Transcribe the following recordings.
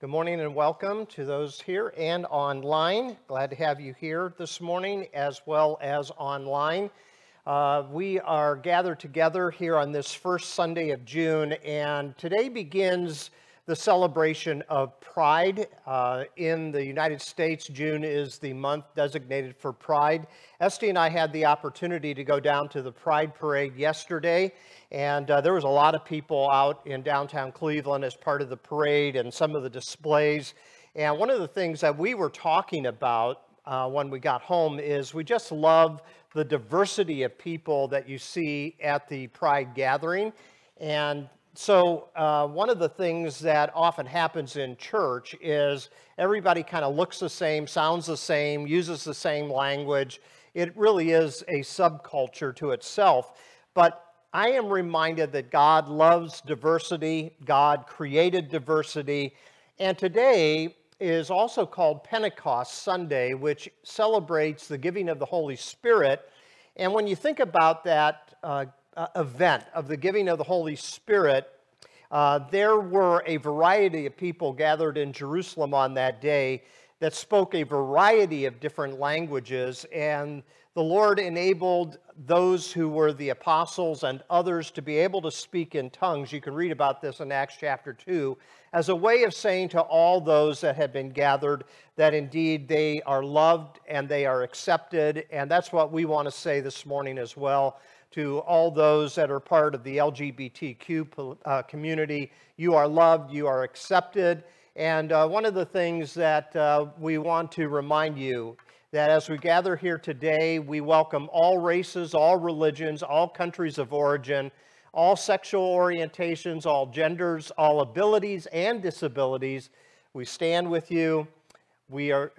Good morning and welcome to those here and online. Glad to have you here this morning as well as online. Uh, we are gathered together here on this first Sunday of June, and today begins the celebration of Pride. Uh, in the United States, June is the month designated for Pride. Esty and I had the opportunity to go down to the Pride Parade yesterday, and uh, there was a lot of people out in downtown Cleveland as part of the parade and some of the displays. And one of the things that we were talking about uh, when we got home is we just love the diversity of people that you see at the Pride gathering. And so, uh, one of the things that often happens in church is everybody kind of looks the same, sounds the same, uses the same language. It really is a subculture to itself. But I am reminded that God loves diversity, God created diversity, and today is also called Pentecost Sunday, which celebrates the giving of the Holy Spirit. And when you think about that uh, uh, event of the giving of the Holy Spirit, uh, there were a variety of people gathered in Jerusalem on that day that spoke a variety of different languages, and the Lord enabled those who were the apostles and others to be able to speak in tongues. You can read about this in Acts chapter 2 as a way of saying to all those that had been gathered that indeed they are loved and they are accepted. And that's what we want to say this morning as well to all those that are part of the LGBTQ uh, community. You are loved, you are accepted. And uh, one of the things that uh, we want to remind you that as we gather here today, we welcome all races, all religions, all countries of origin, all sexual orientations, all genders, all abilities and disabilities. We stand with you. We are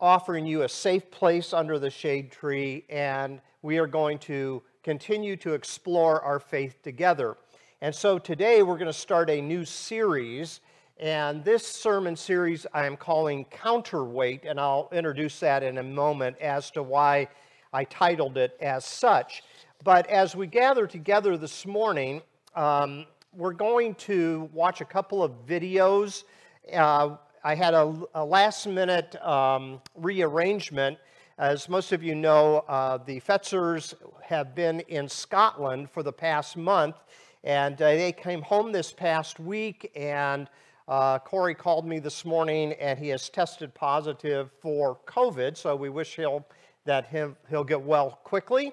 offering you a safe place under the shade tree, and we are going to continue to explore our faith together. And so today we're going to start a new series and this sermon series I am calling Counterweight, and I'll introduce that in a moment as to why I titled it as such. But as we gather together this morning, um, we're going to watch a couple of videos. Uh, I had a, a last minute um, rearrangement. As most of you know, uh, the Fetzers have been in Scotland for the past month, and uh, they came home this past week and uh, Corey called me this morning and he has tested positive for COVID, so we wish he'll, that him, he'll get well quickly.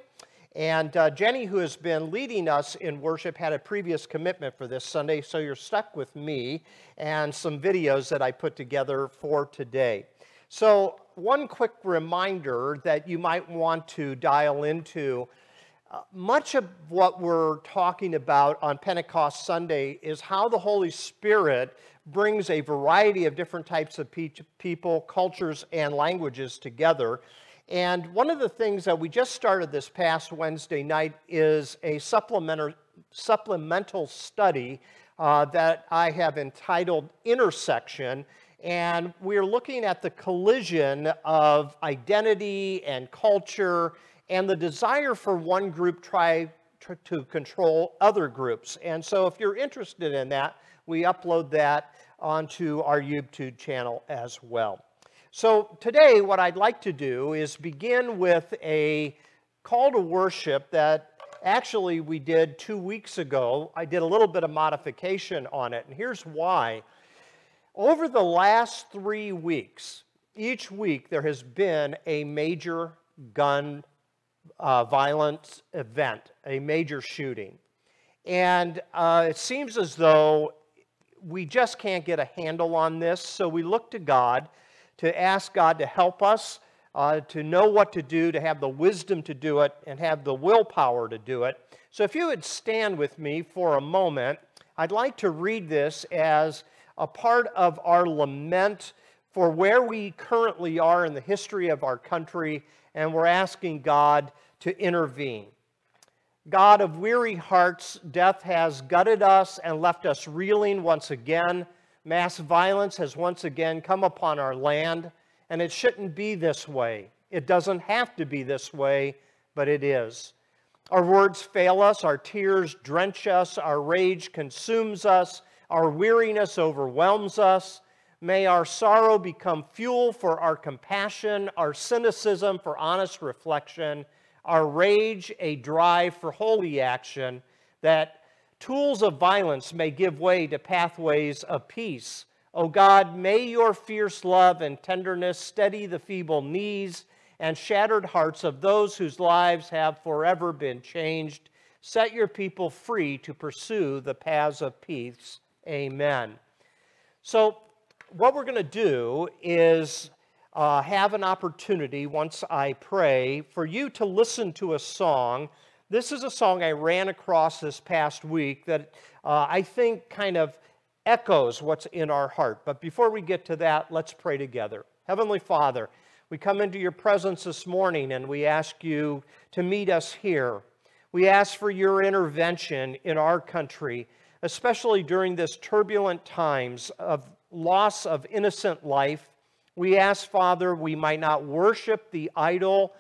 And uh, Jenny, who has been leading us in worship, had a previous commitment for this Sunday, so you're stuck with me and some videos that I put together for today. So, one quick reminder that you might want to dial into uh, much of what we're talking about on Pentecost Sunday is how the Holy Spirit brings a variety of different types of pe- people, cultures, and languages together. And one of the things that we just started this past Wednesday night is a supplemental, supplemental study uh, that I have entitled Intersection. And we're looking at the collision of identity and culture and the desire for one group try to control other groups. And so if you're interested in that, we upload that onto our YouTube channel as well. So today, what I'd like to do is begin with a call to worship that actually we did two weeks ago. I did a little bit of modification on it, and here's why. Over the last three weeks, each week there has been a major gun uh, violence event, a major shooting. And uh, it seems as though we just can't get a handle on this, so we look to God to ask God to help us, uh, to know what to do, to have the wisdom to do it, and have the willpower to do it. So if you would stand with me for a moment, I'd like to read this as a part of our lament for where we currently are in the history of our country, and we're asking God to intervene. God of weary hearts, death has gutted us and left us reeling once again. Mass violence has once again come upon our land, and it shouldn't be this way. It doesn't have to be this way, but it is. Our words fail us, our tears drench us, our rage consumes us, our weariness overwhelms us. May our sorrow become fuel for our compassion, our cynicism for honest reflection, our rage a drive for holy action, that tools of violence may give way to pathways of peace. O oh God, may your fierce love and tenderness steady the feeble knees and shattered hearts of those whose lives have forever been changed. Set your people free to pursue the paths of peace. Amen. So, what we're going to do is uh, have an opportunity, once I pray, for you to listen to a song. This is a song I ran across this past week that uh, I think kind of echoes what's in our heart. But before we get to that, let's pray together. Heavenly Father, we come into your presence this morning and we ask you to meet us here. We ask for your intervention in our country, especially during this turbulent times of loss of innocent life. We ask, Father, we might not worship the idol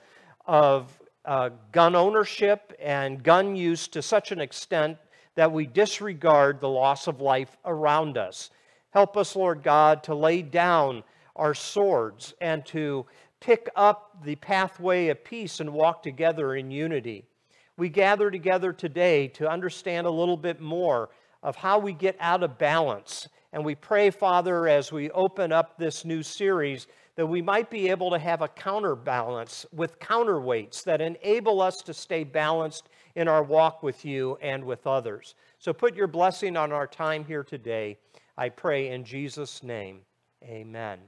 of uh, gun ownership and gun use to such an extent that we disregard the loss of life around us. Help us, Lord God, to lay down our swords and to pick up the pathway of peace and walk together in unity. We gather together today to understand a little bit more of how we get out of balance and we pray, Father, as we open up this new series, that we might be able to have a counterbalance with counterweights that enable us to stay balanced in our walk with you and with others. So put your blessing on our time here today. I pray in Jesus' name. Amen.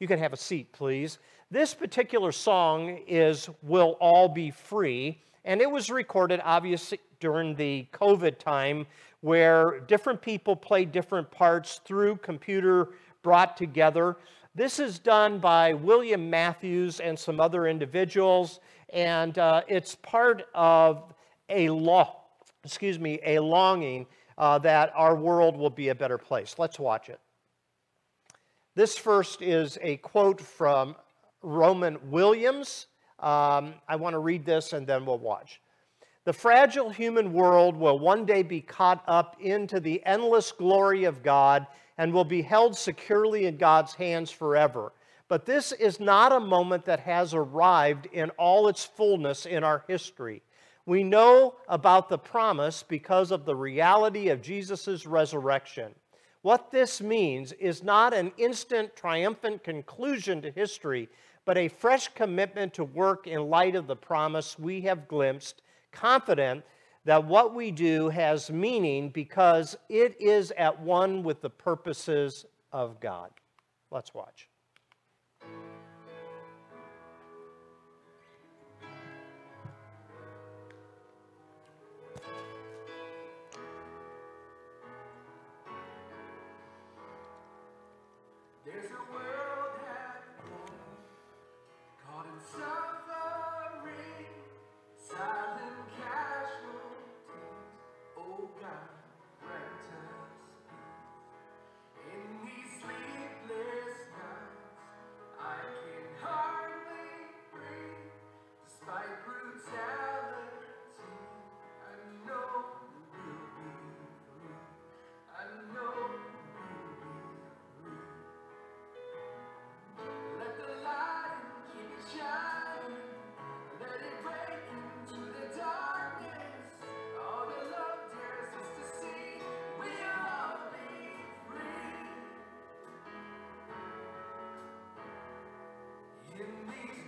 You can have a seat, please. This particular song is Will All Be Free, and it was recorded obviously during the COVID time where different people play different parts through computer brought together. This is done by William Matthews and some other individuals, and uh, it's part of a law, excuse me, a longing uh, that our world will be a better place. Let's watch it. This first is a quote from Rowan Williams. Um, I want to read this and then we'll watch. The fragile human world will one day be caught up into the endless glory of God and will be held securely in God's hands forever. But this is not a moment that has arrived in all its fullness in our history. We know about the promise because of the reality of Jesus' resurrection. What this means is not an instant triumphant conclusion to history, but a fresh commitment to work in light of the promise we have glimpsed confident that what we do has meaning because it is at one with the purposes of God. Let's watch. There's a word. in me.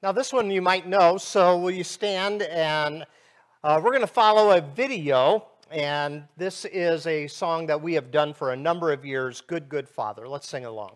Now, this one you might know, so will you stand and uh, we're going to follow a video, and this is a song that we have done for a number of years Good, Good Father. Let's sing along.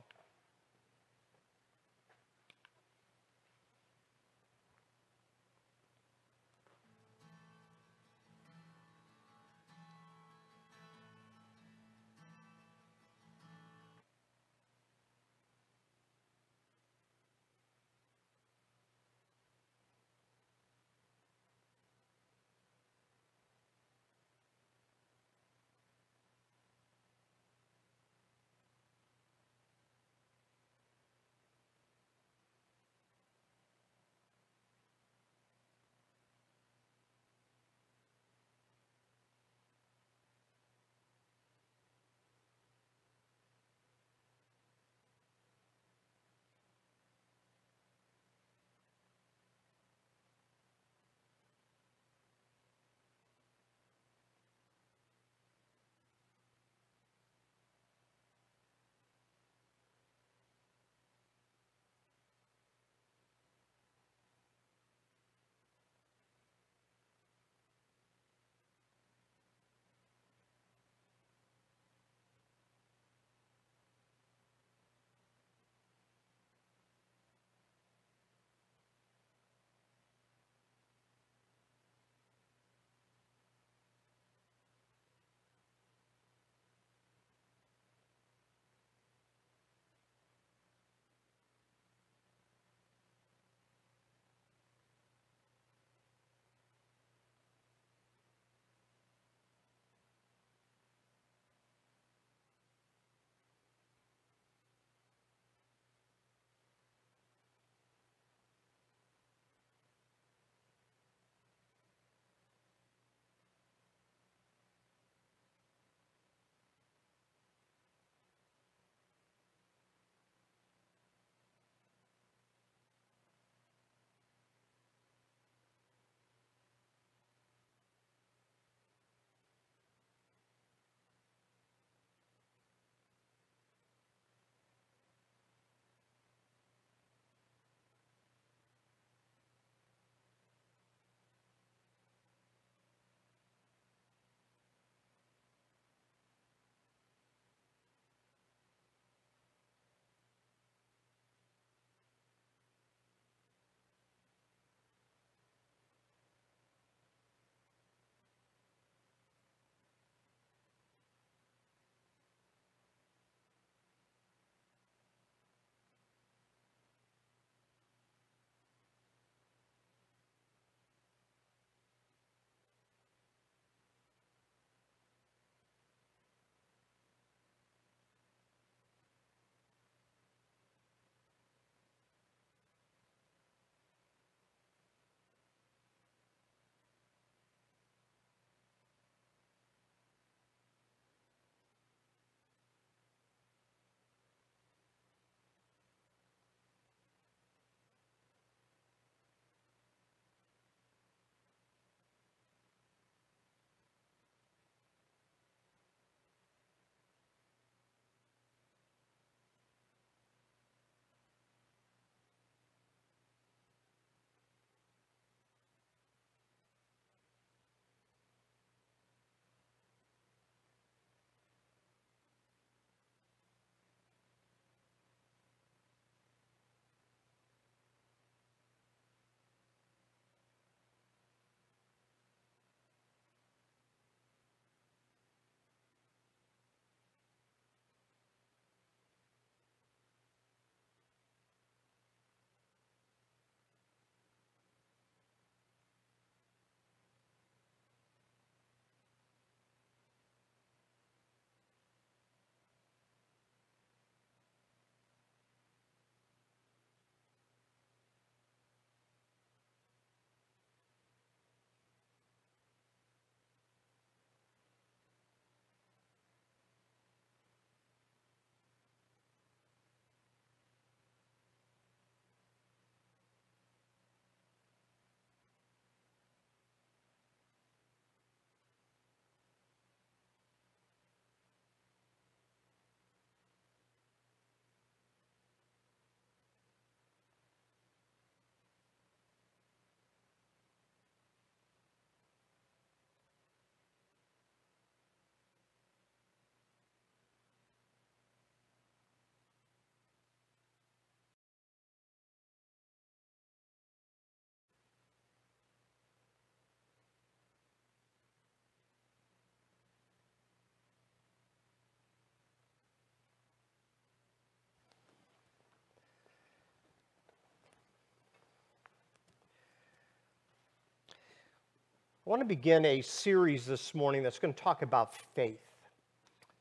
I want to begin a series this morning that's going to talk about faith.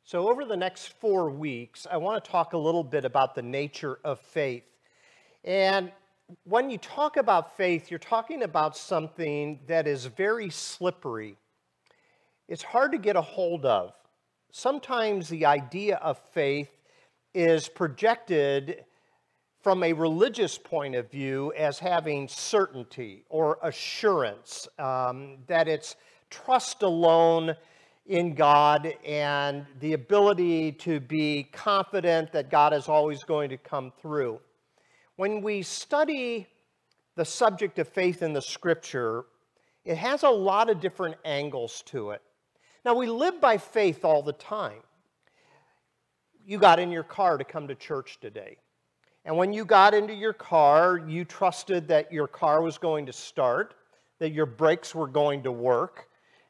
So, over the next four weeks, I want to talk a little bit about the nature of faith. And when you talk about faith, you're talking about something that is very slippery. It's hard to get a hold of. Sometimes the idea of faith is projected from a religious point of view as having certainty or assurance, um, that it's trust alone in God and the ability to be confident that God is always going to come through. When we study the subject of faith in the scripture, it has a lot of different angles to it. Now, we live by faith all the time. You got in your car to come to church today. And when you got into your car, you trusted that your car was going to start, that your brakes were going to work,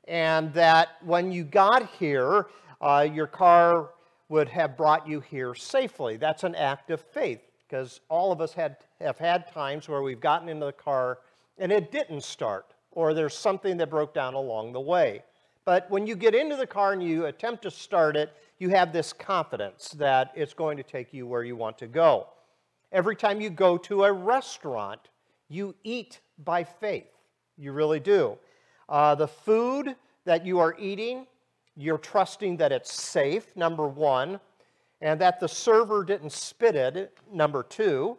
and that when you got here, uh, your car would have brought you here safely. That's an act of faith because all of us had, have had times where we've gotten into the car and it didn't start, or there's something that broke down along the way. But when you get into the car and you attempt to start it, you have this confidence that it's going to take you where you want to go. Every time you go to a restaurant, you eat by faith. You really do. Uh, the food that you are eating, you're trusting that it's safe, number one, and that the server didn't spit it, number two,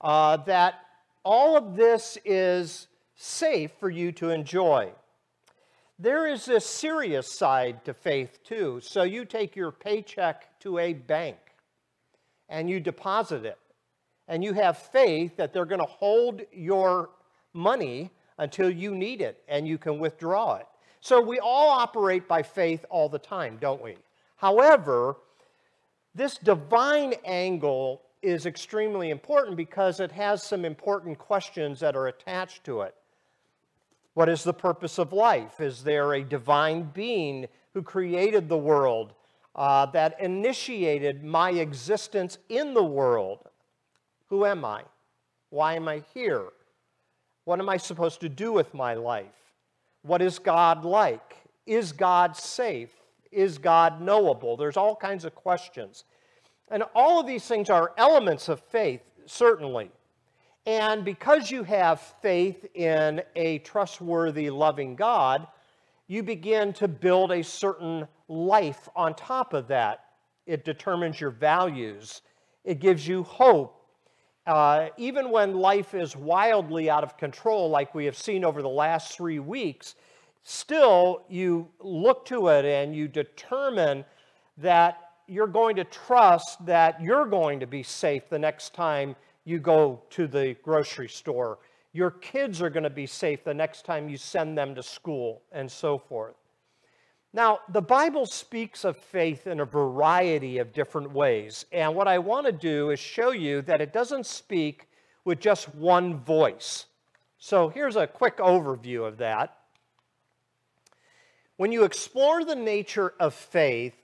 uh, that all of this is safe for you to enjoy. There is a serious side to faith, too. So you take your paycheck to a bank and you deposit it and you have faith that they're going to hold your money until you need it and you can withdraw it. So we all operate by faith all the time, don't we? However, this divine angle is extremely important because it has some important questions that are attached to it. What is the purpose of life? Is there a divine being who created the world uh, that initiated my existence in the world? Who am I? Why am I here? What am I supposed to do with my life? What is God like? Is God safe? Is God knowable? There's all kinds of questions. And all of these things are elements of faith, certainly. And because you have faith in a trustworthy, loving God, you begin to build a certain life on top of that. It determines your values, it gives you hope, uh, even when life is wildly out of control, like we have seen over the last three weeks, still you look to it and you determine that you're going to trust that you're going to be safe the next time you go to the grocery store. Your kids are going to be safe the next time you send them to school, and so forth. Now, the Bible speaks of faith in a variety of different ways. And what I want to do is show you that it doesn't speak with just one voice. So here's a quick overview of that. When you explore the nature of faith,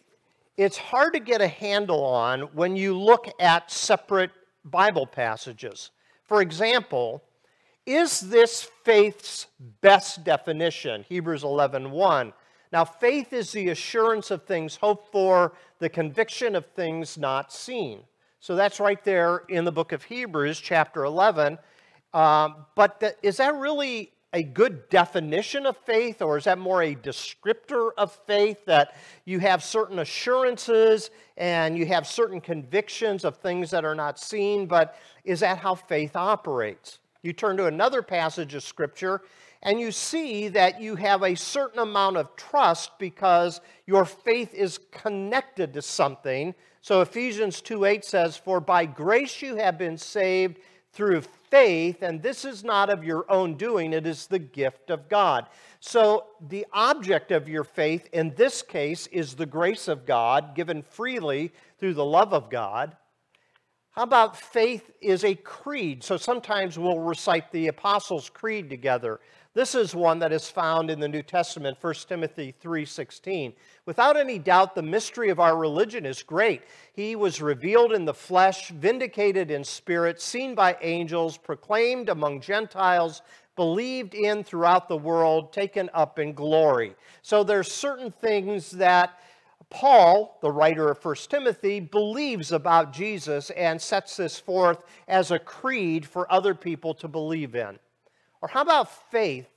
it's hard to get a handle on when you look at separate Bible passages. For example, is this faith's best definition? Hebrews 11:1. 1, now, faith is the assurance of things hoped for, the conviction of things not seen. So that's right there in the book of Hebrews, chapter 11. Um, but th- is that really a good definition of faith, or is that more a descriptor of faith that you have certain assurances and you have certain convictions of things that are not seen? But is that how faith operates? You turn to another passage of Scripture, and you see that you have a certain amount of trust because your faith is connected to something. So Ephesians 2 8 says, For by grace you have been saved through faith, and this is not of your own doing, it is the gift of God. So the object of your faith in this case is the grace of God given freely through the love of God. How about faith is a creed? So sometimes we'll recite the Apostles' Creed together. This is one that is found in the New Testament, 1 Timothy 3:16. Without any doubt the mystery of our religion is great. He was revealed in the flesh, vindicated in spirit, seen by angels, proclaimed among Gentiles, believed in throughout the world, taken up in glory. So there's certain things that Paul, the writer of 1 Timothy, believes about Jesus and sets this forth as a creed for other people to believe in. Or how about faith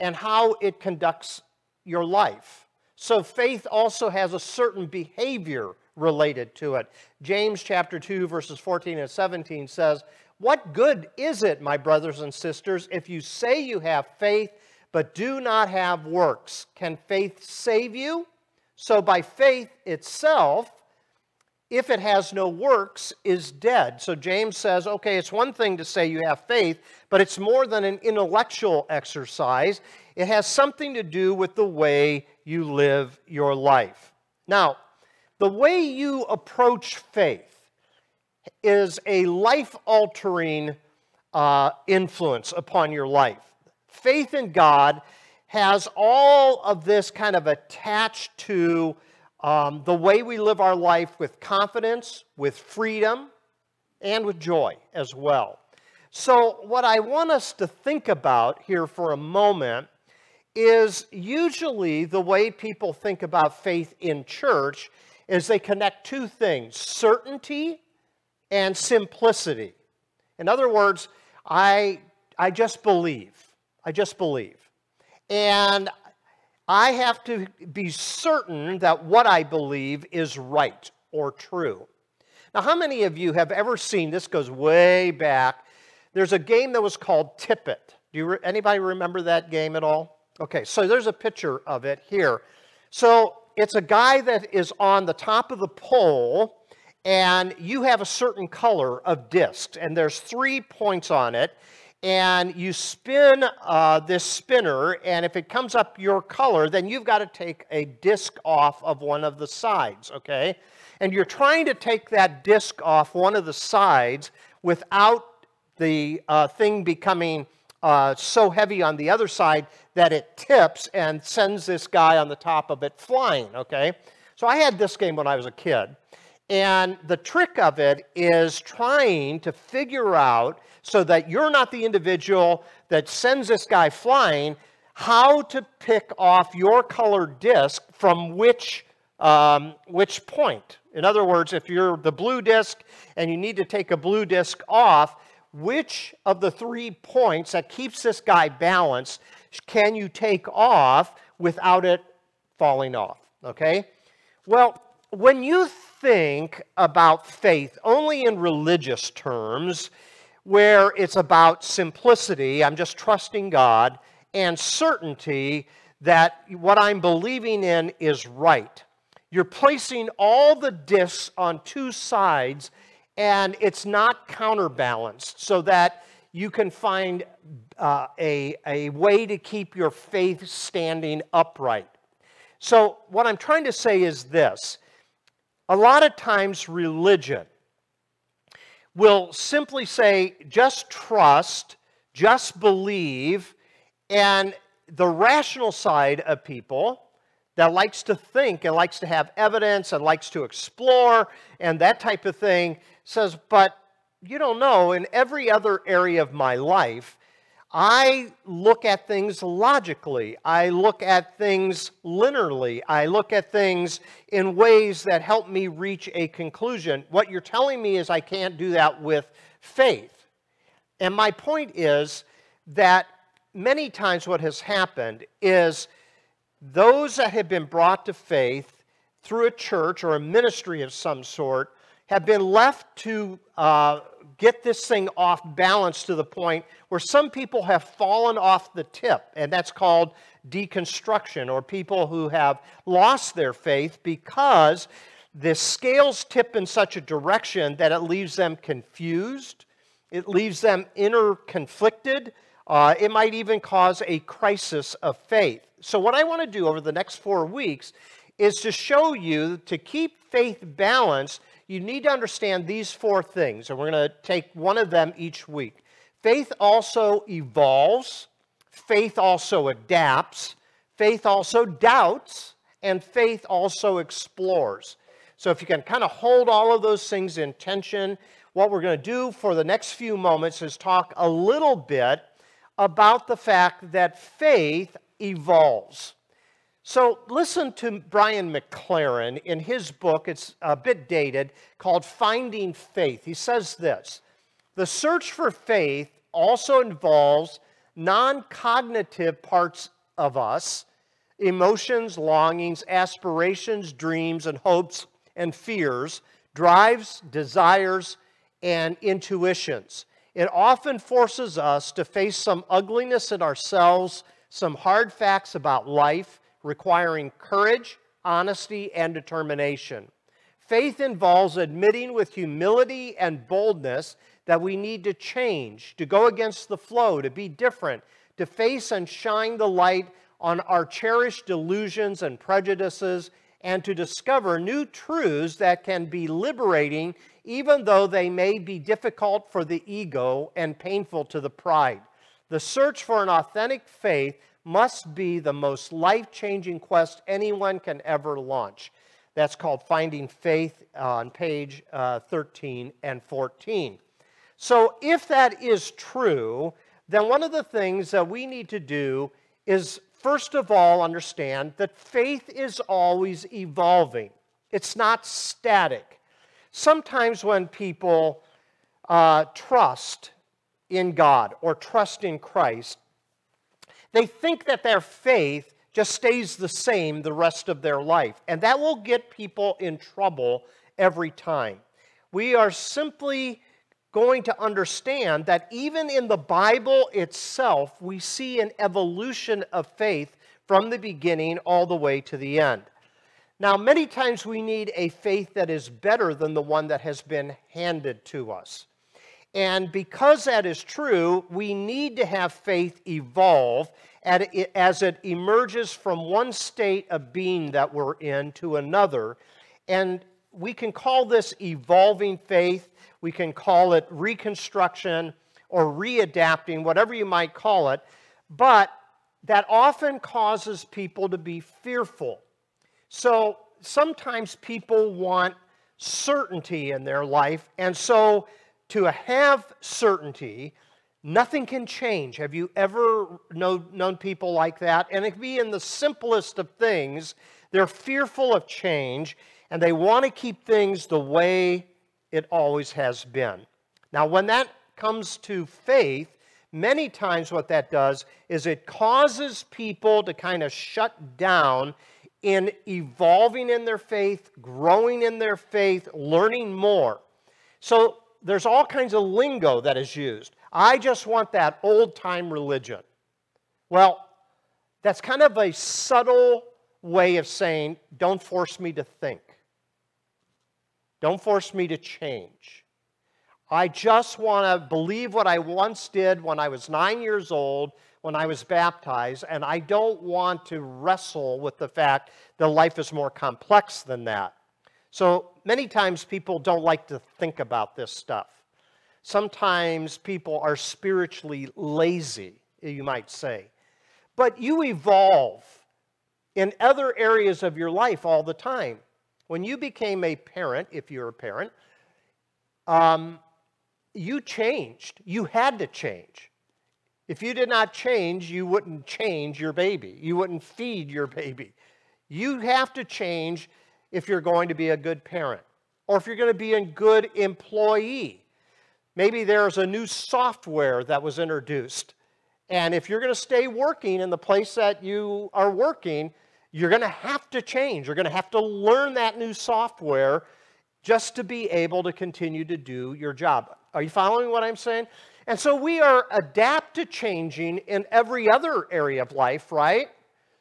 and how it conducts your life? So faith also has a certain behavior related to it. James chapter 2 verses 14 and 17 says, "What good is it, my brothers and sisters, if you say you have faith but do not have works? Can faith save you?" So by faith itself, if it has no works, is dead. So James says, okay, it's one thing to say you have faith, but it's more than an intellectual exercise. It has something to do with the way you live your life. Now, the way you approach faith is a life altering uh, influence upon your life. Faith in God has all of this kind of attached to um, the way we live our life with confidence, with freedom, and with joy as well. So, what I want us to think about here for a moment is usually the way people think about faith in church is they connect two things certainty and simplicity. In other words, I, I just believe. I just believe. And I have to be certain that what I believe is right or true. Now, how many of you have ever seen, this goes way back, there's a game that was called Tip-It. Do you, anybody remember that game at all? Okay, so there's a picture of it here. So it's a guy that is on the top of the pole, and you have a certain color of disc, and there's three points on it, and you spin uh, this spinner, and if it comes up your color, then you've got to take a disc off of one of the sides, okay? And you're trying to take that disc off one of the sides without the uh, thing becoming uh, so heavy on the other side that it tips and sends this guy on the top of it flying, okay? So I had this game when I was a kid. And the trick of it is trying to figure out so that you're not the individual that sends this guy flying, how to pick off your colored disc from which, um, which point. In other words, if you're the blue disc and you need to take a blue disc off, which of the three points that keeps this guy balanced can you take off without it falling off? Okay? Well, when you think about faith only in religious terms, where it's about simplicity, I'm just trusting God, and certainty that what I'm believing in is right. You're placing all the discs on two sides, and it's not counterbalanced so that you can find uh, a, a way to keep your faith standing upright. So, what I'm trying to say is this a lot of times, religion will simply say, just trust, just believe, and the rational side of people that likes to think and likes to have evidence and likes to explore and that type of thing says, but you don't know, in every other area of my life, I look at things logically. I look at things linearly. I look at things in ways that help me reach a conclusion. What you're telling me is I can't do that with faith. And my point is that many times what has happened is those that have been brought to faith through a church or a ministry of some sort have been left to uh, get this thing off balance to the point where some people have fallen off the tip, and that's called deconstruction, or people who have lost their faith because the scales tip in such a direction that it leaves them confused, it leaves them inner conflicted. Uh, it might even cause a crisis of faith. So, what I want to do over the next four weeks is to show you to keep faith balanced you need to understand these four things, and we're going to take one of them each week. Faith also evolves, faith also adapts, faith also doubts, and faith also explores. So, if you can kind of hold all of those things in tension, what we're going to do for the next few moments is talk a little bit about the fact that faith evolves. So listen to Brian McLaren in his book, it's a bit dated, called Finding Faith. He says this The search for faith also involves non cognitive parts of us emotions, longings, aspirations, dreams, and hopes and fears, drives, desires, and intuitions. It often forces us to face some ugliness in ourselves, some hard facts about life requiring courage, honesty, and determination. Faith involves admitting with humility and boldness that we need to change, to go against the flow, to be different, to face and shine the light on our cherished delusions and prejudices, and to discover new truths that can be liberating, even though they may be difficult for the ego and painful to the pride. The search for an authentic faith must be the most life changing quest anyone can ever launch. That's called Finding Faith on page uh, 13 and 14. So, if that is true, then one of the things that we need to do is, first of all, understand that faith is always evolving, it's not static. Sometimes when people uh, trust in God or trust in Christ, they think that their faith just stays the same the rest of their life, and that will get people in trouble every time. We are simply going to understand that even in the Bible itself, we see an evolution of faith from the beginning all the way to the end. Now, many times we need a faith that is better than the one that has been handed to us. And because that is true, we need to have faith evolve as it emerges from one state of being that we're in to another. And we can call this evolving faith, we can call it reconstruction or readapting, whatever you might call it. But that often causes people to be fearful. So sometimes people want certainty in their life, and so to have certainty, nothing can change. Have you ever know, known people like that? And it can be in the simplest of things. They're fearful of change and they want to keep things the way it always has been. Now, when that comes to faith, many times what that does is it causes people to kind of shut down in evolving in their faith, growing in their faith, learning more. So there's all kinds of lingo that is used. I just want that old time religion. Well, that's kind of a subtle way of saying, don't force me to think. Don't force me to change. I just want to believe what I once did when I was nine years old, when I was baptized, and I don't want to wrestle with the fact that life is more complex than that. So many times people don't like to think about this stuff. Sometimes people are spiritually lazy, you might say. But you evolve in other areas of your life all the time. When you became a parent, if you're a parent, um, you changed. You had to change. If you did not change, you wouldn't change your baby. You wouldn't feed your baby. You have to change if you're going to be a good parent or if you're going to be a good employee. Maybe there's a new software that was introduced. And if you're going to stay working in the place that you are working, you're going to have to change. You're going to have to learn that new software just to be able to continue to do your job. Are you following what I'm saying? And so we are adapt to changing in every other area of life, right?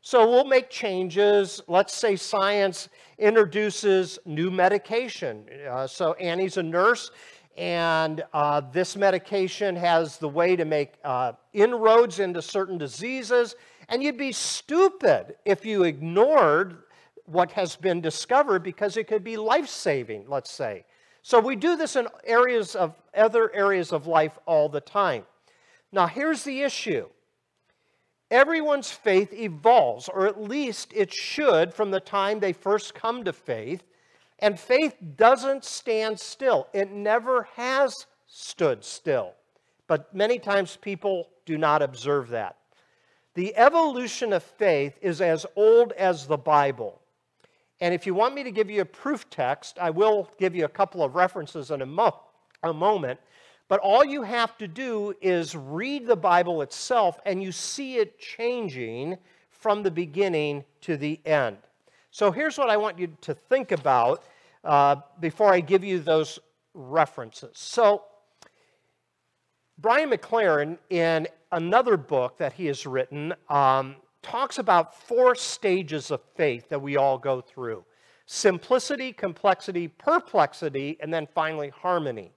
So we'll make changes. Let's say science introduces new medication. Uh, so Annie's a nurse, and uh, this medication has the way to make uh, inroads into certain diseases. And you'd be stupid if you ignored what has been discovered because it could be life saving, let's say. So we do this in areas of other areas of life all the time. Now, here's the issue everyone's faith evolves, or at least it should from the time they first come to faith. And faith doesn't stand still, it never has stood still, but many times people do not observe that. The evolution of faith is as old as the Bible. And if you want me to give you a proof text, I will give you a couple of references in a, mo- a moment. But all you have to do is read the Bible itself, and you see it changing from the beginning to the end. So here's what I want you to think about uh, before I give you those references. So, Brian McLaren, in another book that he has written, um, talks about four stages of faith that we all go through simplicity, complexity, perplexity, and then finally harmony.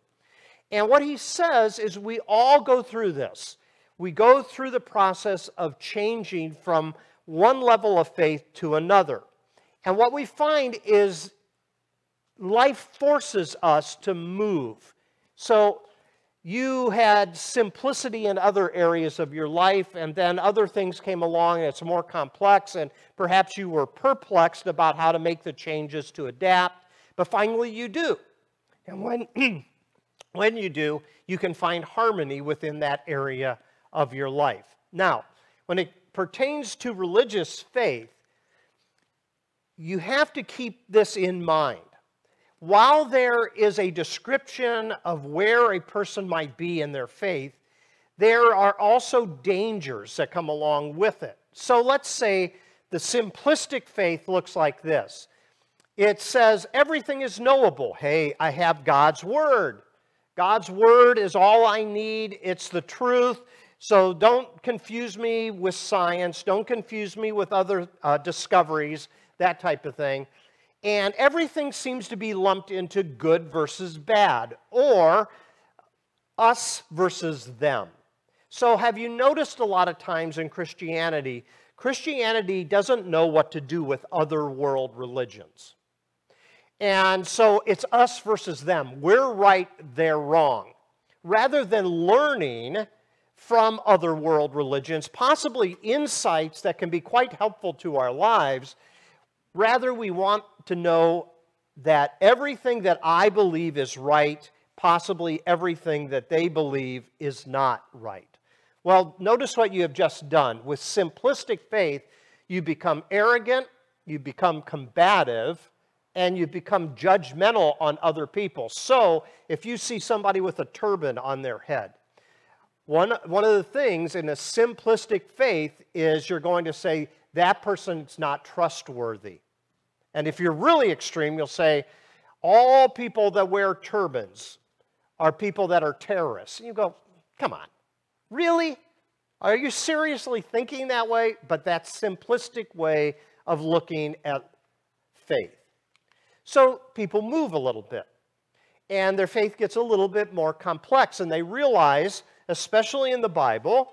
And what he says is we all go through this. We go through the process of changing from one level of faith to another. And what we find is life forces us to move. So you had simplicity in other areas of your life, and then other things came along and it's more complex, and perhaps you were perplexed about how to make the changes to adapt, but finally you do. And when, when you do, you can find harmony within that area of your life. Now, when it pertains to religious faith, you have to keep this in mind while there is a description of where a person might be in their faith, there are also dangers that come along with it. So let's say the simplistic faith looks like this it says everything is knowable. Hey, I have God's Word. God's Word is all I need, it's the truth. So don't confuse me with science, don't confuse me with other uh, discoveries, that type of thing and everything seems to be lumped into good versus bad, or us versus them. So, have you noticed a lot of times in Christianity, Christianity doesn't know what to do with other world religions. And so it's us versus them. We're right, they're wrong. Rather than learning from other world religions, possibly insights that can be quite helpful to our lives, Rather, we want to know that everything that I believe is right, possibly everything that they believe is not right. Well, notice what you have just done. With simplistic faith, you become arrogant, you become combative, and you've become judgmental on other people. So, if you see somebody with a turban on their head, one, one of the things in a simplistic faith is you're going to say, that person's not trustworthy. And if you're really extreme, you'll say, all people that wear turbans are people that are terrorists. And you go, come on, really? Are you seriously thinking that way? But that's simplistic way of looking at faith. So people move a little bit, and their faith gets a little bit more complex, and they realize, especially in the Bible,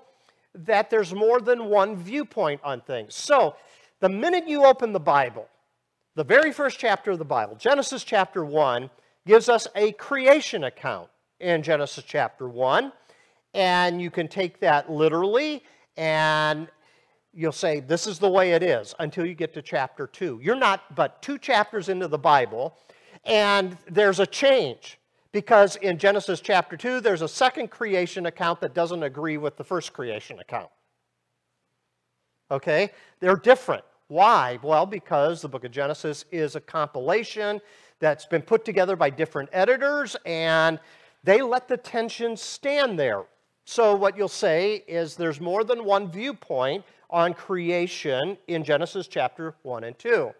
that there's more than one viewpoint on things. So the minute you open the Bible, the very first chapter of the Bible, Genesis chapter 1, gives us a creation account in Genesis chapter 1. And you can take that literally and you'll say, This is the way it is until you get to chapter 2. You're not but two chapters into the Bible, and there's a change because in Genesis chapter 2, there's a second creation account that doesn't agree with the first creation account. Okay? They're different. Why? Well, because the book of Genesis is a compilation that's been put together by different editors, and they let the tension stand there. So, what you'll say is there's more than one viewpoint on creation in Genesis chapter 1 and 2.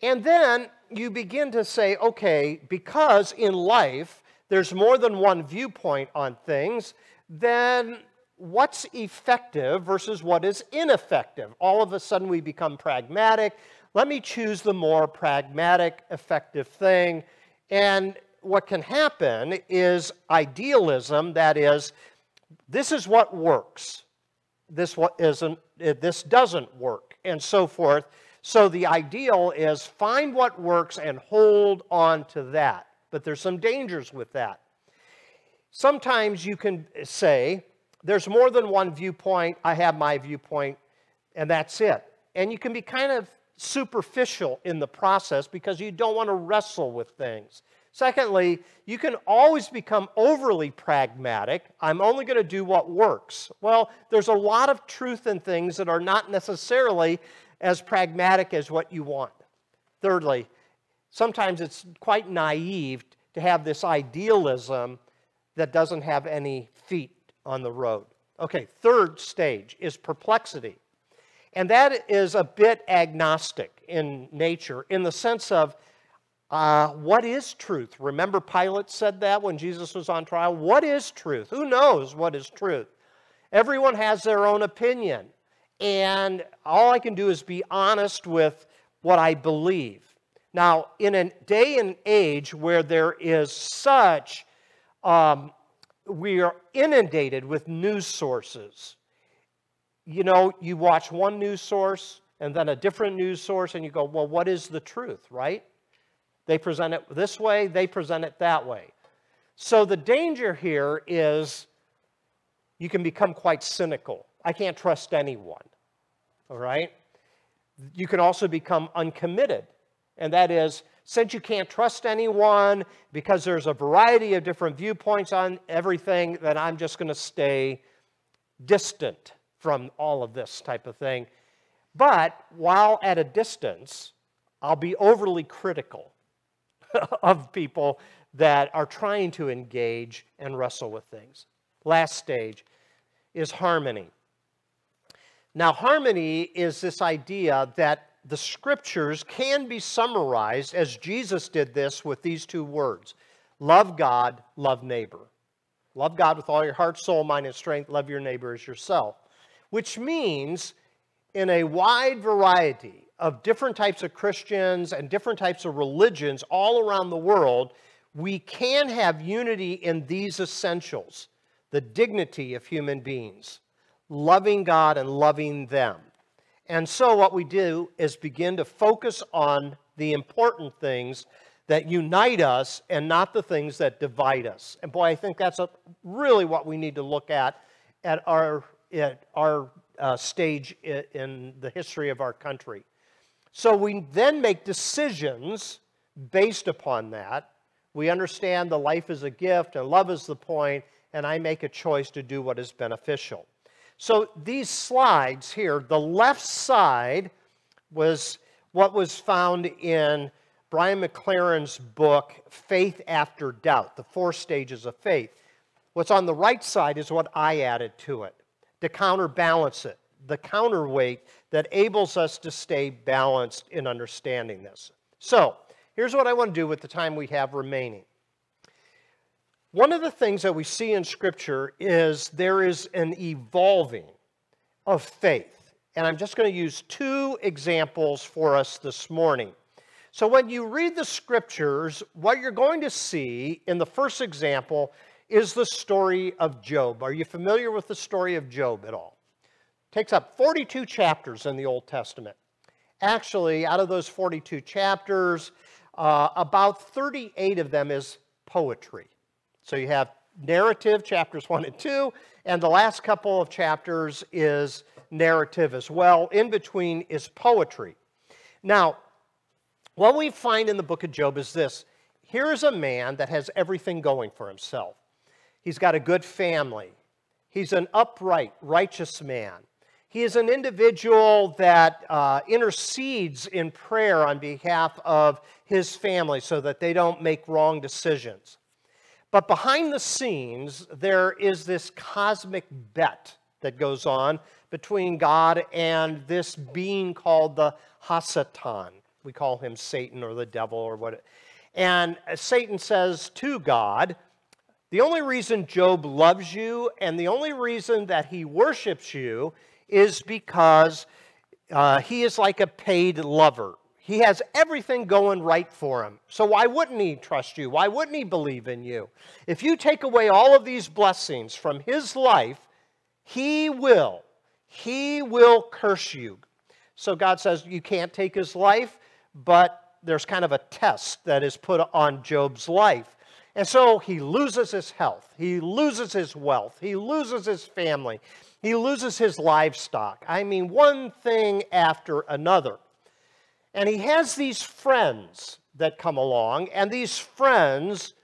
And then you begin to say, okay, because in life there's more than one viewpoint on things, then what's effective versus what is ineffective. All of a sudden, we become pragmatic. Let me choose the more pragmatic, effective thing. And what can happen is idealism that is, this is what works, this, what isn't, eh, this doesn't work, and so forth. So the ideal is find what works and hold on to that. But there's some dangers with that. Sometimes you can say, there's more than one viewpoint. I have my viewpoint, and that's it. And you can be kind of superficial in the process because you don't want to wrestle with things. Secondly, you can always become overly pragmatic. I'm only going to do what works. Well, there's a lot of truth in things that are not necessarily as pragmatic as what you want. Thirdly, sometimes it's quite naive to have this idealism that doesn't have any feet on the road. Okay, third stage is perplexity. And that is a bit agnostic in nature in the sense of uh, what is truth? Remember, Pilate said that when Jesus was on trial? What is truth? Who knows what is truth? Everyone has their own opinion. And all I can do is be honest with what I believe. Now, in a day and age where there is such, um, we are inundated with news sources. You know, you watch one news source and then a different news source, and you go, well, what is the truth, right? They present it this way, they present it that way. So the danger here is you can become quite cynical. I can't trust anyone, all right? You can also become uncommitted, and that is, since you can't trust anyone because there's a variety of different viewpoints on everything, then I'm just going to stay distant from all of this type of thing. But while at a distance, I'll be overly critical of people that are trying to engage and wrestle with things. Last stage is harmony. Now, harmony is this idea that the scriptures can be summarized as Jesus did this with these two words love God, love neighbor. Love God with all your heart, soul, mind, and strength. Love your neighbor as yourself. Which means, in a wide variety of different types of Christians and different types of religions all around the world, we can have unity in these essentials the dignity of human beings, loving God and loving them. And so, what we do is begin to focus on the important things that unite us and not the things that divide us. And boy, I think that's a, really what we need to look at at our, at our uh, stage in the history of our country. So we then make decisions based upon that. We understand the life is a gift and love is the point, and I make a choice to do what is beneficial. So these slides here, the left side was what was found in Brian McLaren's book, Faith After Doubt, the four stages of faith. What's on the right side is what I added to it to counterbalance it the counterweight that enables us to stay balanced in understanding this. So, here's what I want to do with the time we have remaining. One of the things that we see in Scripture is there is an evolving of faith. And I'm just going to use two examples for us this morning. So, when you read the Scriptures, what you're going to see in the first example is the story of Job. Are you familiar with the story of Job at all? Takes up 42 chapters in the Old Testament. Actually, out of those 42 chapters, uh, about 38 of them is poetry. So you have narrative, chapters 1 and 2, and the last couple of chapters is narrative as well. In between is poetry. Now, what we find in the book of Job is this here is a man that has everything going for himself. He's got a good family, he's an upright, righteous man. He is an individual that uh, intercedes in prayer on behalf of his family so that they don't make wrong decisions. But behind the scenes, there is this cosmic bet that goes on between God and this being called the Hasatan. We call him Satan or the devil or what. And Satan says to God, the only reason Job loves you and the only reason that he worships you is because uh, he is like a paid lover. He has everything going right for him. So why wouldn't he trust you? Why wouldn't he believe in you? If you take away all of these blessings from his life, he will. He will curse you. So God says you can't take his life, but there's kind of a test that is put on Job's life. And so he loses his health, he loses his wealth, he loses his family, he loses his livestock. I mean, one thing after another. And he has these friends that come along, and these friends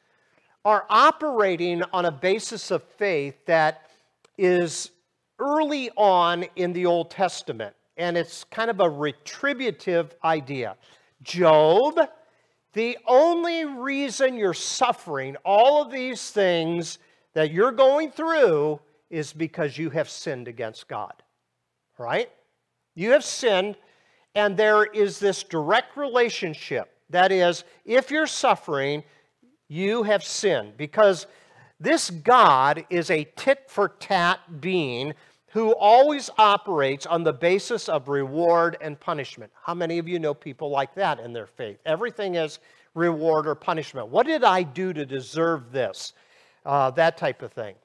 are operating on a basis of faith that is early on in the Old Testament. And it's kind of a retributive idea. Job, the only reason you're suffering all of these things that you're going through is because you have sinned against God. Right? You have sinned, and there is this direct relationship. That is, if you're suffering, you have sinned. Because this God is a tit for tat being who always operates on the basis of reward and punishment. How many of you know people like that in their faith? Everything is reward or punishment. What did I do to deserve this? Uh, that type of thing.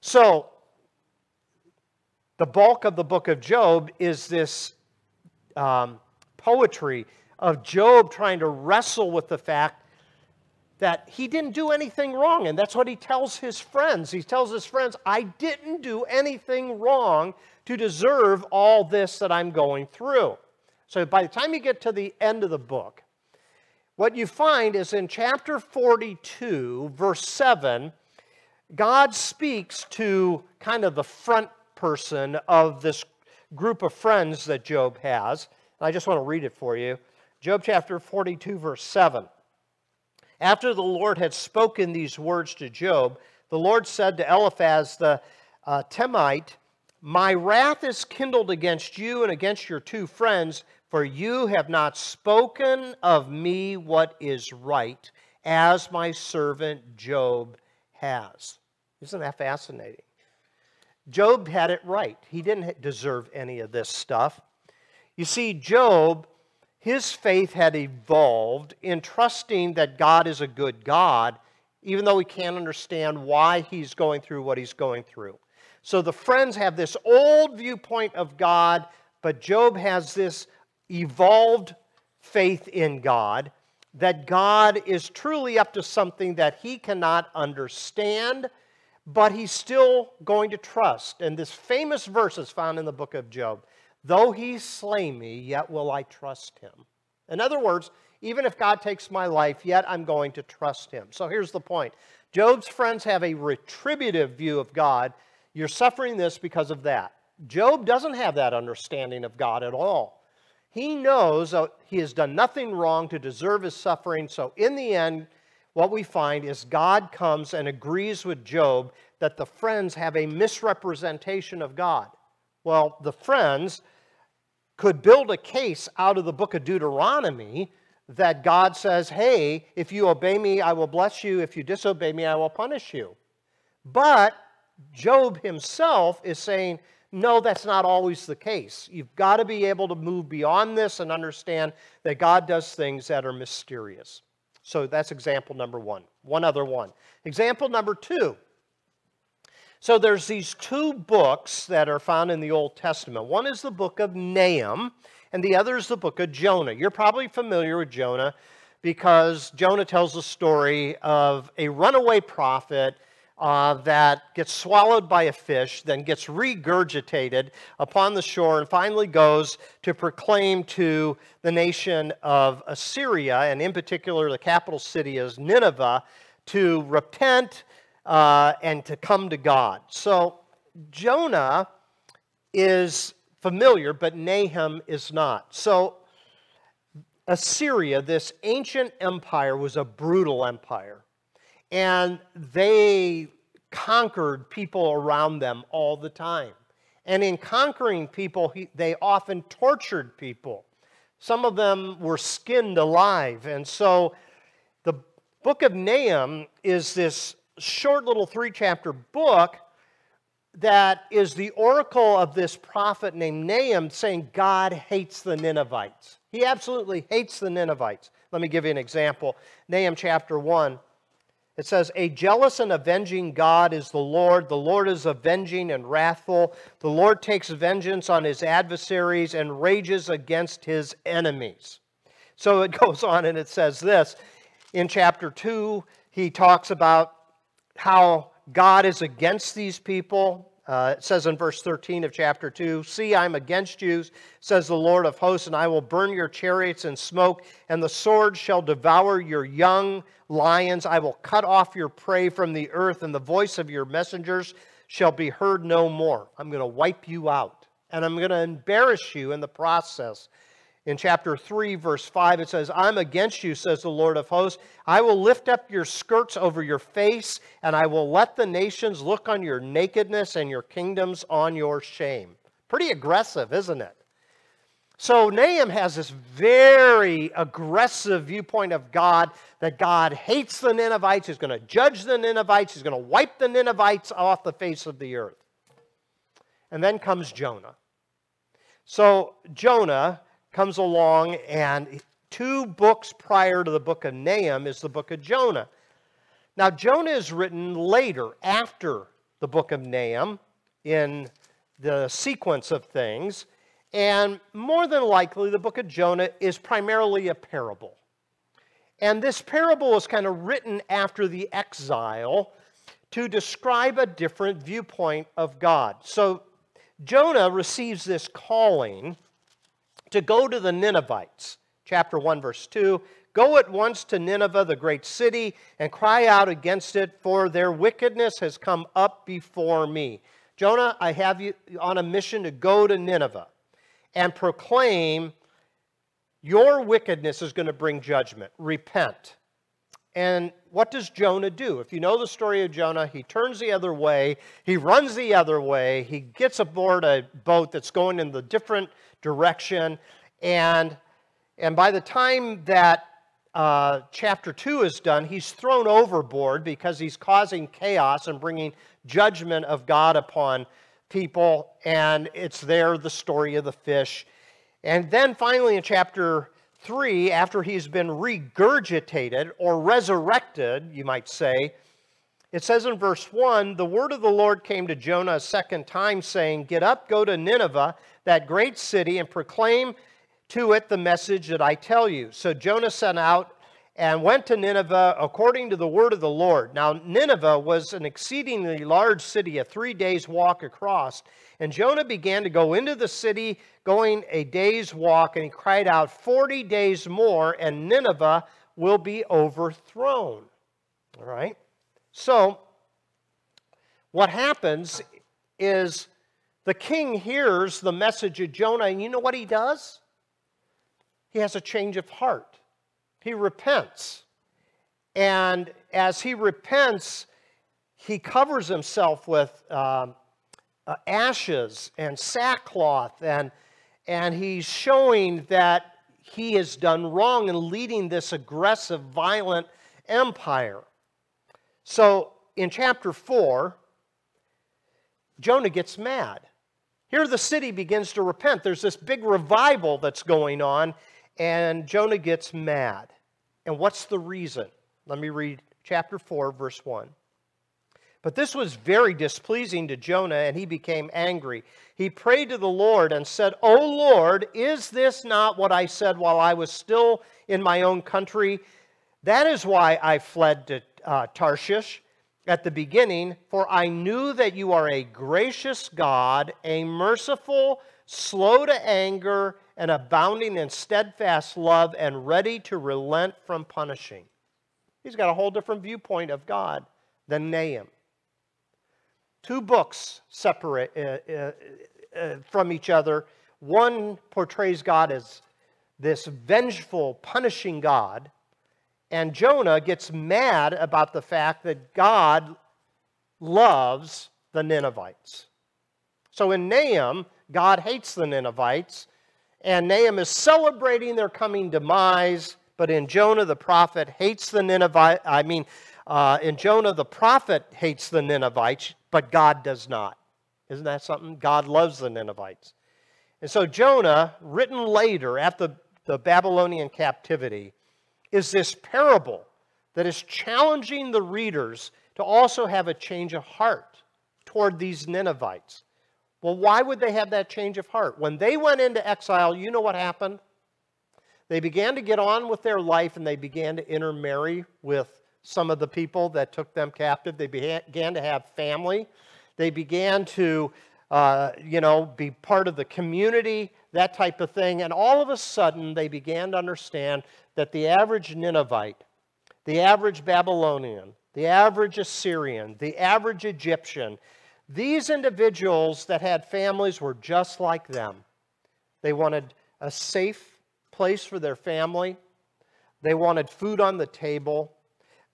So, the bulk of the book of Job is this um, poetry of Job trying to wrestle with the fact that he didn't do anything wrong. And that's what he tells his friends. He tells his friends, I didn't do anything wrong to deserve all this that I'm going through. So by the time you get to the end of the book, what you find is in chapter 42, verse 7, God speaks to kind of the front person of this group of friends that Job has. And I just want to read it for you. Job chapter 42, verse 7. After the Lord had spoken these words to Job, the Lord said to Eliphaz the uh, Temite, My wrath is kindled against you and against your two friends, for you have not spoken of me what is right, as my servant Job has. Isn't that fascinating? Job had it right. He didn't deserve any of this stuff. You see, Job his faith had evolved in trusting that God is a good God, even though he can't understand why he's going through what he's going through. So the friends have this old viewpoint of God, but Job has this evolved faith in God that God is truly up to something that he cannot understand, but he's still going to trust. And this famous verse is found in the book of Job. Though he slay me, yet will I trust him. In other words, even if God takes my life, yet I'm going to trust him. So here's the point Job's friends have a retributive view of God. You're suffering this because of that. Job doesn't have that understanding of God at all. He knows he has done nothing wrong to deserve his suffering. So, in the end, what we find is God comes and agrees with Job that the friends have a misrepresentation of God. Well, the friends could build a case out of the book of Deuteronomy that God says, hey, if you obey me, I will bless you. If you disobey me, I will punish you. But Job himself is saying, no, that's not always the case. You've got to be able to move beyond this and understand that God does things that are mysterious. So that's example number one. One other one. Example number two so there's these two books that are found in the Old Testament. One is the book of Nahum, and the other is the book of Jonah. You're probably familiar with Jonah because Jonah tells the story of a runaway prophet uh, that gets swallowed by a fish, then gets regurgitated upon the shore, and finally goes to proclaim to the nation of Assyria, and in particular, the capital city is Nineveh, to repent uh, and to come to God. So Jonah is familiar, but Nahum is not. So Assyria, this ancient empire, was a brutal empire. And they conquered people around them all the time. And in conquering people, they often tortured people. Some of them were skinned alive. And so the book of Nahum is this short little three chapter book that is the oracle of this prophet named Nahum saying God hates the Ninevites. He absolutely hates the Ninevites. Let me give you an example. Nahum chapter 1. It says, A jealous and avenging God is the Lord. The Lord is avenging and wrathful. The Lord takes vengeance on his adversaries and rages against his enemies. So it goes on and it says this. In chapter 2, he talks about how God is against these people. Uh, it says in verse 13 of chapter 2 See, I'm against you, says the Lord of hosts, and I will burn your chariots in smoke, and the sword shall devour your young lions. I will cut off your prey from the earth, and the voice of your messengers shall be heard no more. I'm going to wipe you out, and I'm going to embarrass you in the process. In chapter 3, verse 5, it says, I'm against you, says the Lord of hosts. I will lift up your skirts over your face, and I will let the nations look on your nakedness and your kingdoms on your shame. Pretty aggressive, isn't it? So Nahum has this very aggressive viewpoint of God that God hates the Ninevites, he's going to judge the Ninevites, he's going to wipe the Ninevites off the face of the earth. And then comes Jonah. So Jonah comes along, and two books prior to the book of Nahum is the book of Jonah. Now, Jonah is written later, after the book of Nahum, in the sequence of things, and more than likely, the book of Jonah is primarily a parable. And this parable is kind of written after the exile to describe a different viewpoint of God. So Jonah receives this calling to go to the Ninevites. Chapter 1, verse 2 Go at once to Nineveh, the great city, and cry out against it, for their wickedness has come up before me. Jonah, I have you on a mission to go to Nineveh and proclaim your wickedness is going to bring judgment. Repent. And what does Jonah do? If you know the story of Jonah, he turns the other way, he runs the other way, he gets aboard a boat that's going in the different direction, and, and by the time that uh, chapter 2 is done, he's thrown overboard because he's causing chaos and bringing judgment of God upon people, and it's there the story of the fish. And then finally in chapter 3, after he's been regurgitated or resurrected, you might say, it says in verse 1 The word of the Lord came to Jonah a second time, saying, Get up, go to Nineveh, that great city, and proclaim to it the message that I tell you. So Jonah sent out and went to Nineveh according to the word of the Lord. Now, Nineveh was an exceedingly large city, a three days walk across. And Jonah began to go into the city, going a day's walk, and he cried out, 40 days more, and Nineveh will be overthrown. All right? So, what happens is the king hears the message of Jonah, and you know what he does? He has a change of heart. He repents. And as he repents, he covers himself with. Um, uh, ashes and sackcloth, and, and he's showing that he has done wrong in leading this aggressive, violent empire. So in chapter 4, Jonah gets mad. Here the city begins to repent. There's this big revival that's going on, and Jonah gets mad. And what's the reason? Let me read chapter 4, verse 1. But this was very displeasing to Jonah, and he became angry. He prayed to the Lord and said, O Lord, is this not what I said while I was still in my own country? That is why I fled to uh, Tarshish at the beginning, for I knew that you are a gracious God, a merciful, slow to anger, and abounding in steadfast love, and ready to relent from punishing. He's got a whole different viewpoint of God than Nahum. Two books separate uh, uh, uh, from each other. One portrays God as this vengeful, punishing God, and Jonah gets mad about the fact that God loves the Ninevites. So in Nahum, God hates the Ninevites, and Nahum is celebrating their coming demise. But in Jonah, the prophet hates the Ninevites. I mean, uh, in Jonah, the prophet hates the Ninevites, but God does not. Isn't that something? God loves the Ninevites. And so Jonah, written later after the Babylonian captivity, is this parable that is challenging the readers to also have a change of heart toward these Ninevites. Well, why would they have that change of heart? When they went into exile, you know what happened? They began to get on with their life and they began to intermarry with some of the people that took them captive. They began to have family. They began to, uh, you know, be part of the community, that type of thing. And all of a sudden, they began to understand that the average Ninevite, the average Babylonian, the average Assyrian, the average Egyptian, these individuals that had families were just like them. They wanted a safe place for their family. They wanted food on the table.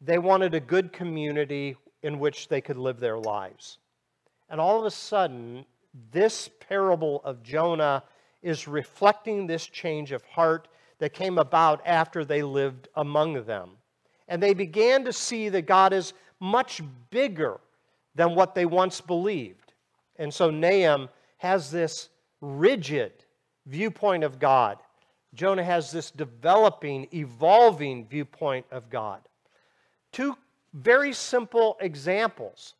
They wanted a good community in which they could live their lives. And all of a sudden, this parable of Jonah is reflecting this change of heart that came about after they lived among them. And they began to see that God is much bigger than what they once believed. And so Nahum has this rigid viewpoint of God. Jonah has this developing, evolving viewpoint of God. Two very simple examples,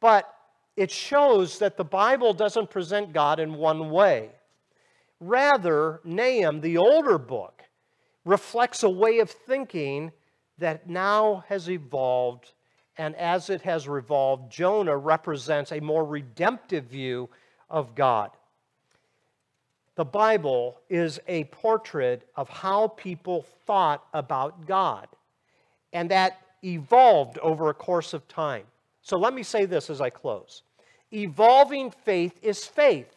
but it shows that the Bible doesn't present God in one way. Rather, Nahum, the older book, reflects a way of thinking that now has evolved and as it has revolved, Jonah represents a more redemptive view of God. The Bible is a portrait of how people thought about God, and that evolved over a course of time. So let me say this as I close evolving faith is faith.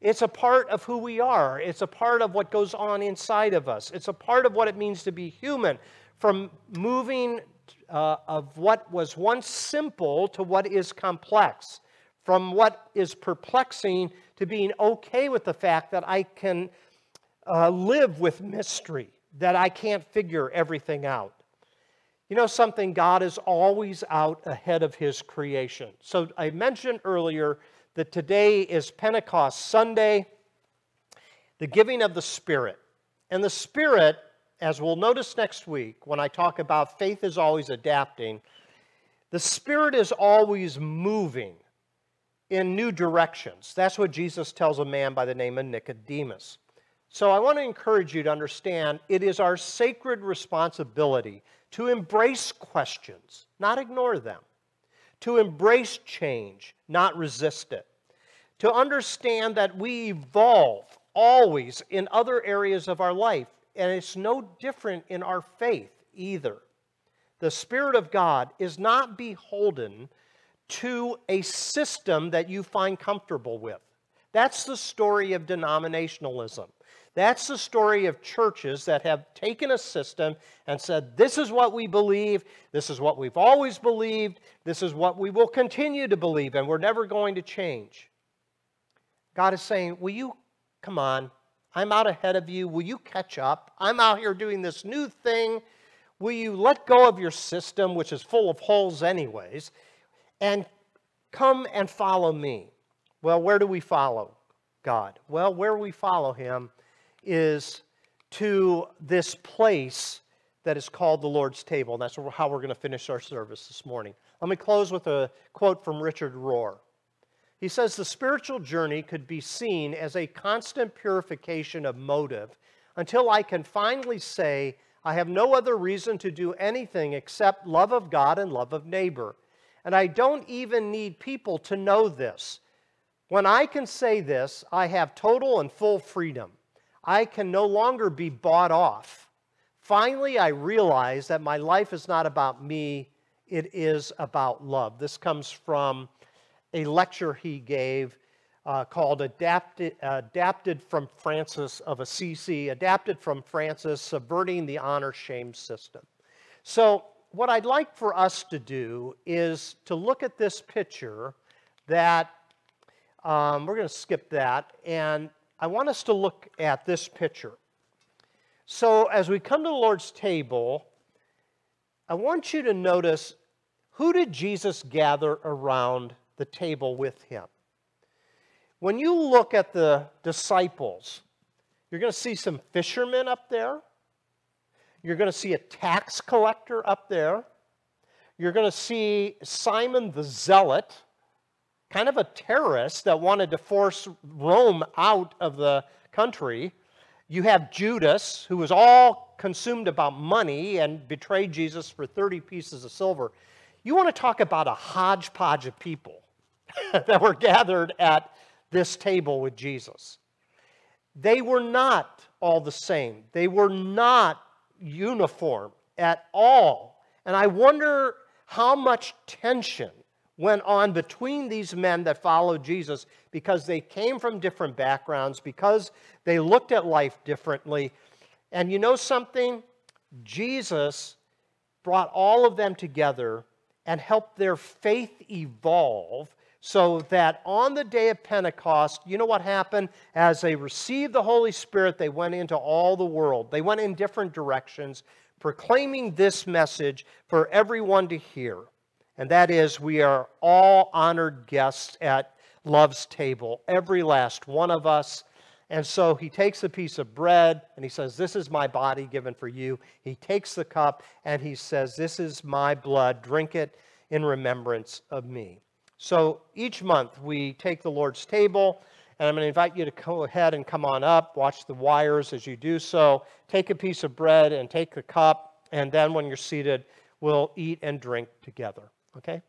It's a part of who we are. It's a part of what goes on inside of us. It's a part of what it means to be human. From moving uh, of what was once simple to what is complex, from what is perplexing to being okay with the fact that I can uh, live with mystery, that I can't figure everything out. You know something? God is always out ahead of his creation. So I mentioned earlier that today is Pentecost Sunday, the giving of the Spirit. And the Spirit as we'll notice next week when I talk about faith is always adapting, the Spirit is always moving in new directions. That's what Jesus tells a man by the name of Nicodemus. So I want to encourage you to understand it is our sacred responsibility to embrace questions, not ignore them, to embrace change, not resist it, to understand that we evolve always in other areas of our life and it's no different in our faith either. The Spirit of God is not beholden to a system that you find comfortable with. That's the story of denominationalism. That's the story of churches that have taken a system and said, This is what we believe, this is what we've always believed, this is what we will continue to believe, and we're never going to change. God is saying, Will you come on? I'm out ahead of you. Will you catch up? I'm out here doing this new thing. Will you let go of your system, which is full of holes, anyways, and come and follow me? Well, where do we follow God? Well, where we follow Him is to this place that is called the Lord's table. And that's how we're going to finish our service this morning. Let me close with a quote from Richard Rohr. He says the spiritual journey could be seen as a constant purification of motive until I can finally say, I have no other reason to do anything except love of God and love of neighbor. And I don't even need people to know this. When I can say this, I have total and full freedom. I can no longer be bought off. Finally, I realize that my life is not about me, it is about love. This comes from a lecture he gave uh, called adapted, adapted from Francis of Assisi, Adapted from Francis, Subverting the Honor Shame System. So, what I'd like for us to do is to look at this picture that um, we're going to skip that, and I want us to look at this picture. So, as we come to the Lord's table, I want you to notice who did Jesus gather around the table with him. When you look at the disciples, you're going to see some fishermen up there. You're going to see a tax collector up there. You're going to see Simon the Zealot, kind of a terrorist that wanted to force Rome out of the country. You have Judas, who was all consumed about money and betrayed Jesus for 30 pieces of silver. You want to talk about a hodgepodge of people. that were gathered at this table with Jesus. They were not all the same, they were not uniform at all. And I wonder how much tension went on between these men that followed Jesus because they came from different backgrounds, because they looked at life differently. And you know something? Jesus brought all of them together and helped their faith evolve so that on the day of Pentecost, you know what happened? As they received the Holy Spirit, they went into all the world. They went in different directions, proclaiming this message for everyone to hear. And that is, we are all honored guests at love's table, every last one of us. And so he takes a piece of bread and he says, This is my body given for you. He takes the cup and he says, This is my blood. Drink it in remembrance of me. So each month we take the Lord's table, and I'm going to invite you to go ahead and come on up, watch the wires as you do so. Take a piece of bread and take the cup, and then when you're seated, we'll eat and drink together. Okay?